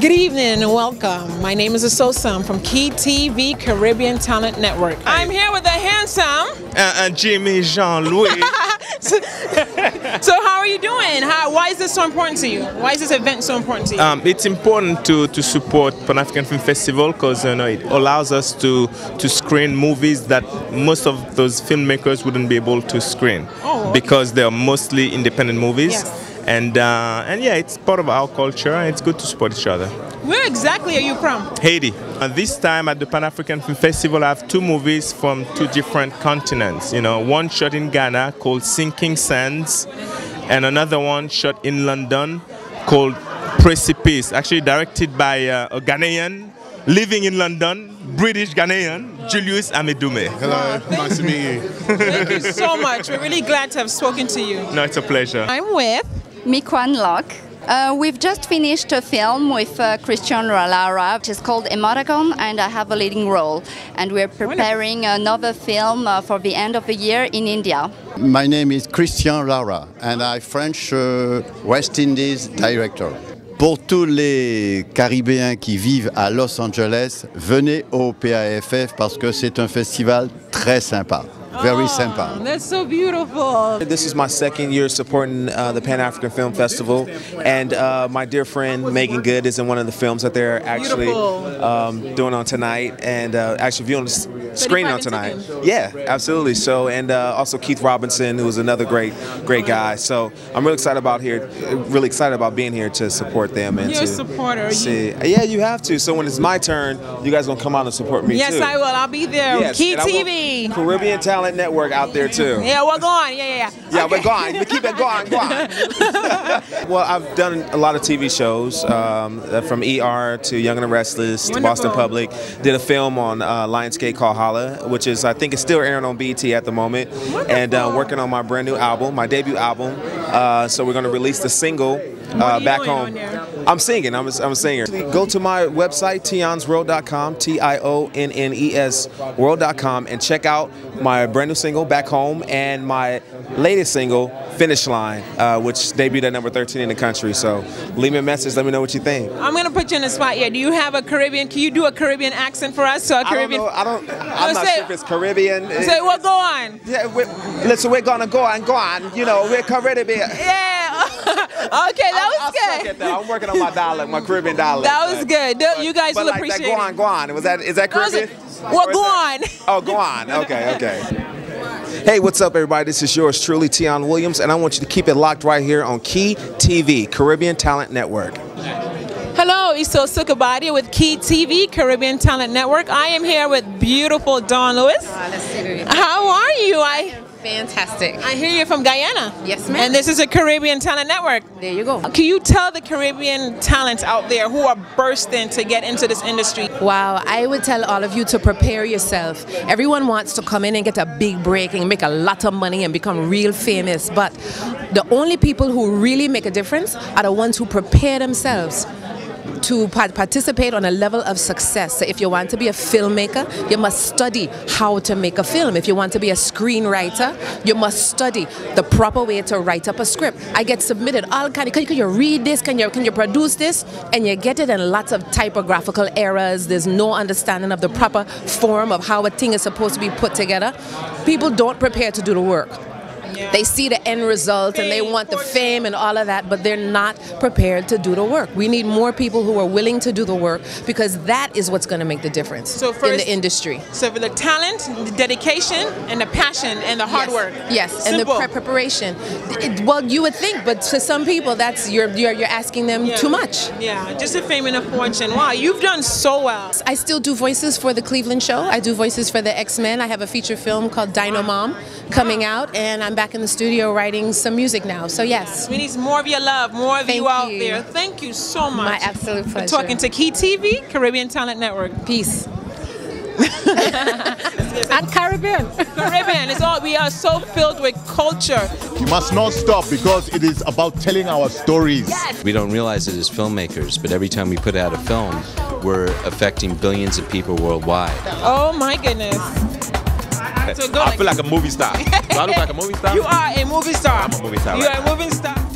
Good evening and welcome. My name is Asosa. I'm from KEEtv Caribbean Talent Network. I'm here with the handsome uh, uh, Jimmy Jean Louis. so, so, how are you doing? How, why is this so important to you? Why is this event so important to you? Um, it's important to, to support Pan African Film Festival because you know it allows us to to screen movies that most of those filmmakers wouldn't be able to screen oh, okay. because they are mostly independent movies. Yes and uh, and yeah, it's part of our culture, and it's good to support each other. Where exactly are you from? Haiti. And this time at the Pan African Film Festival, I have two movies from two different continents. You know, one shot in Ghana called Sinking Sands, and another one shot in London called Precipice, actually directed by uh, a Ghanaian living in London, British Ghanaian, Julius Amedume. Hello, nice to meet you. Thank you so much. We're really glad to have spoken to you. No, it's a pleasure. I'm with Mikwan Locke. Uh, we've just finished a film with uh, Christian Lara, which is called Emoticon, and I have a leading role. And we're preparing another film uh, for the end of the year in India. My name is Christian Lara, and I'm French uh, West Indies director. Pour tous les Caribéens qui vivent à Los Angeles, venez au PAFF parce que c'est un festival très sympa. Very oh, simple. That's so beautiful. This is my second year supporting uh, the Pan African Film Festival, and uh, my dear friend Meagan Good is in one of the films that they're actually um, doing on tonight, and uh, actually viewing the screen on tonight. Yeah, absolutely. So, and uh, also Keith Robinson, who is another great, great guy. So, I'm really excited about here, really excited about being here to support them and You're to a supporter. see. Yeah, you have to. So when it's my turn, you guys gonna come out and support me yes, too. Yes, I will. I'll be there. Yes, KEEtv. Caribbean Talent Talent Network out there too. Yeah, we're going. Yeah, yeah, yeah. Yeah, okay. we're going. We keep it going, going. well, I've done a lot of TV shows, um, from ER to Young and the Restless to Boston Public. Did a film on uh, Lionsgate called Holla, which is I think it's still airing on BET at the moment, Wonderful. and uh, working on my brand new album, my debut album. Uh, so we're going to release the single uh, back home. I'm singing. I'm a, I'm a singer. Go to my website, tionnesworld.com, T-I-O-N-N-E-S world.com, and check out my brand new single, Back Home, and my latest single, Finish Line, uh, which debuted at number 13 in the country. So leave me a message. Let me know what you think. I'm going to put you in the spot here. Do you have a Caribbean? Can you do a Caribbean accent for us? So a Caribbean. I don't know. I don't, I'm not say, sure if it's Caribbean. Say, well, go on. Yeah, we're, listen, we're going to go on, go on. You know, we're Caribbean. Yeah. Okay, that was I, good. That. I'm working on my dialect, my Caribbean dialect. That was good. But, you guys will like appreciate that, go on, go on. Was that is that Caribbean? well, go on. Oh, go on. Okay, okay. Hey, what's up, everybody? This is yours truly, Tionne Williams, and I want you to keep it locked right here on KEEtv, Caribbean Talent Network. Hello, Iso Sukabadi with KEEtv, Caribbean Talent Network. I am here with beautiful Dawnn Lewis. How are you? I Fantastic. I hear you're from Guyana. Yes, ma'am. And this is a Caribbean Talent Network. There you go. Can you tell the Caribbean talents out there who are bursting to get into this industry? Wow, I would tell all of you to prepare yourself. Everyone wants to come in and get a big break and make a lot of money and become real famous, but the only people who really make a difference are the ones who prepare themselves to participate on a level of success. So if you want to be a filmmaker, you must study how to make a film. If you want to be a screenwriter, you must study the proper way to write up a script. I get submitted all kind of, can you read this? Can you, can you produce this? And you get it in lots of typographical errors. There's no understanding of the proper form of how a thing is supposed to be put together. People don't prepare to do the work. They see the end result and they want the fame and all of that, but they're not prepared to do the work. We need more people who are willing to do the work because that is what's going to make the difference so first, in the industry. So for the talent, the dedication, and the passion and the hard yes. work. Yes, Simple. and the pre preparation. It, well, you would think, but to some people, that's you're you're, you're asking them yeah. too much. Yeah, just a fame and a fortune. Wow, you've done so well. I still do voices for the Cleveland show. I do voices for the X Men. I have a feature film called Dino Mom coming out, and I'm back in the studio writing some music now. So yes, we need more of your love, more of Thank you out you. there. Thank you so much. My absolute pleasure. For talking to KEEtv, Caribbean Talent Network. Peace. and Caribbean. Caribbean. It's all we are so filled with culture. You must not stop because it is about telling our stories. Yes. We don't realize it as filmmakers, but every time we put out a film, we're affecting billions of people worldwide. Oh my goodness. I feel like a movie star. Do I look like a movie star? You are a movie star. I'm a movie star. You right are a movie star.